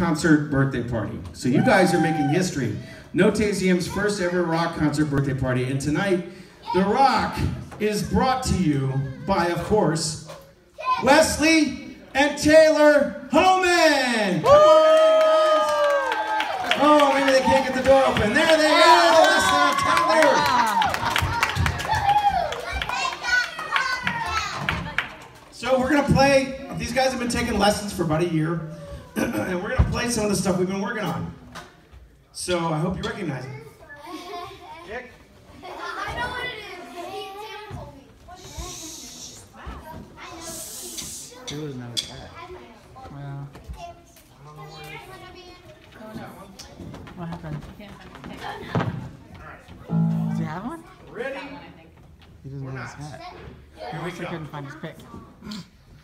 concert birthday party. So you guys are making history. Notasium's first ever rock concert birthday party. And tonight, The Rock is brought to you by, of course, Wesley and Taylor Homan. Oh, maybe they can't get the door open. There they go. Listen, Taylor. So we're gonna play. These guys have been taking lessons for about a year, and we're gonna play some of the stuff we've been working on. So I hope you recognize it. Dick? I know what it is. Sam told me. Who doesn't a cat? Well, what happened? Does he have one? Ready? He doesn't We're his not. hat. Here I we guess I couldn't find his pick.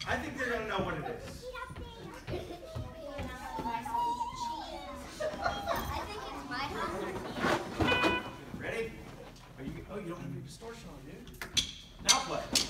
I think they're gonna know what it is. Play.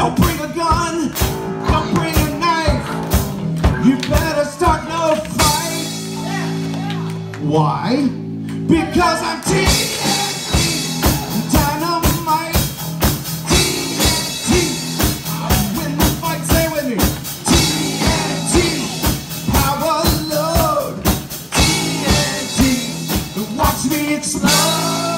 Don't bring a gun, don't bring a knife. You better start no fight. Why? Because I'm TNT, dynamite, TNT. When the fight, say with me, TNT, power load, TNT. Watch me explode.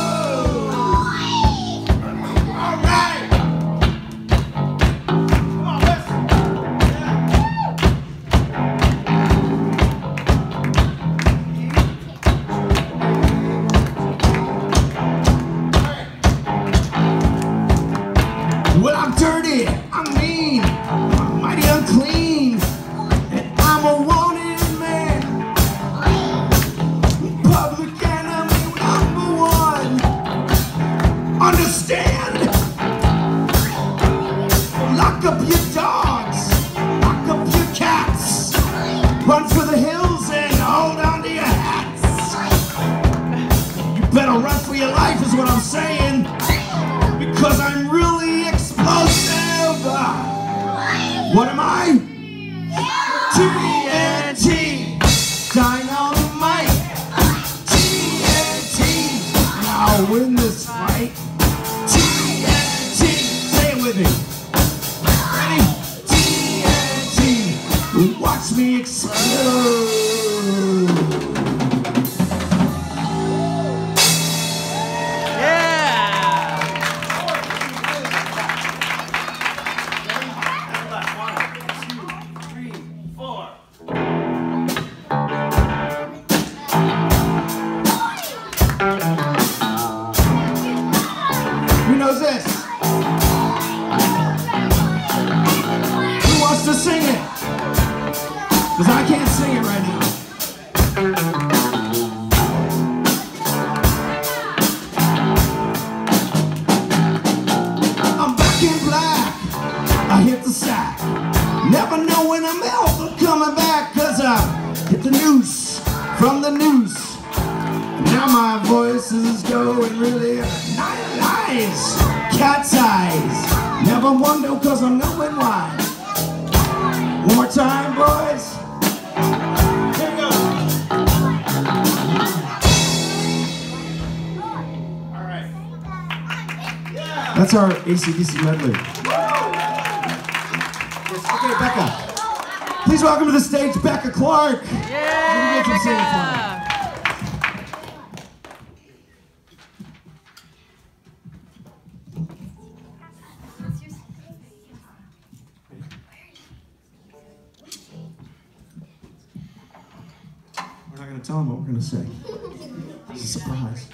Because I can't sing it right now. I'm back in black. I hit the sack. Never know when I'm ever coming back. Because I hit the noose from the noose. Now my voice is going really nice. Cat's eyes. Never wonder because I'm knowing why. One more time, boy. That's our ACDC medley. Okay, Becca. Please welcome to the stage Becca Clark. Yeah, Becca. We're not going to tell them what we're going to say. It's a surprise.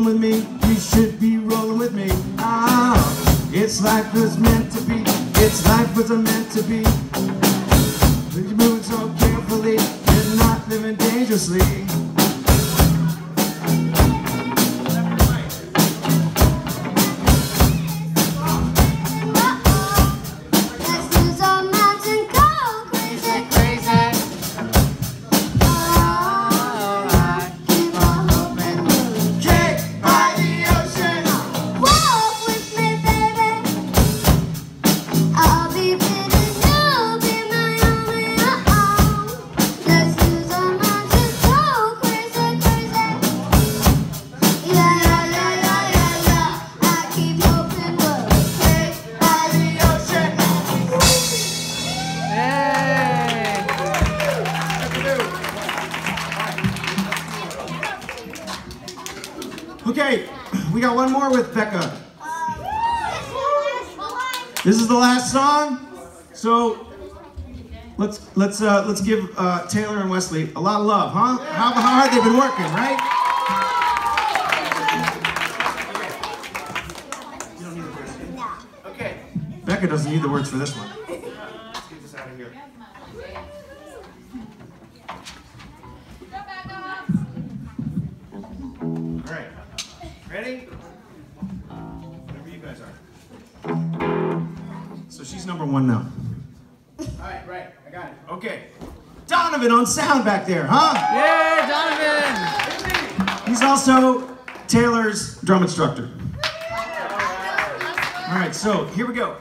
rolling with me, you should be rolling with me. Ah, it's life was meant to be, it's life was meant to be. But you're moving so carefully, you're not living dangerously. we got one more with Becca. This is the last song. So let's let's uh, let's give uh, Taylor and Wesley a lot of love, huh? How, how hard they've been working, right? Okay. Becca doesn't need the words for this one. Donovan on sound back there, huh? Yeah, Donovan! He's also Taylor's drum instructor. All right, so here we go.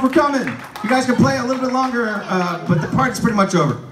for coming. You guys can play a little bit longer, uh, but the party's pretty much over.